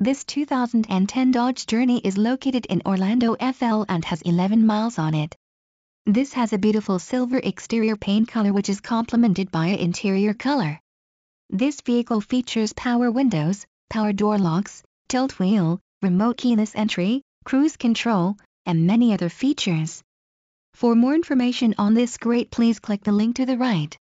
This 2010 Dodge Journey is located in Orlando FL and has 11 miles on it. This has a beautiful silver exterior paint color which is complemented by a interior color. This vehicle features power windows, power door locks, tilt wheel, remote keyless entry, cruise control, and many other features. For more information on this great please click the link to the right.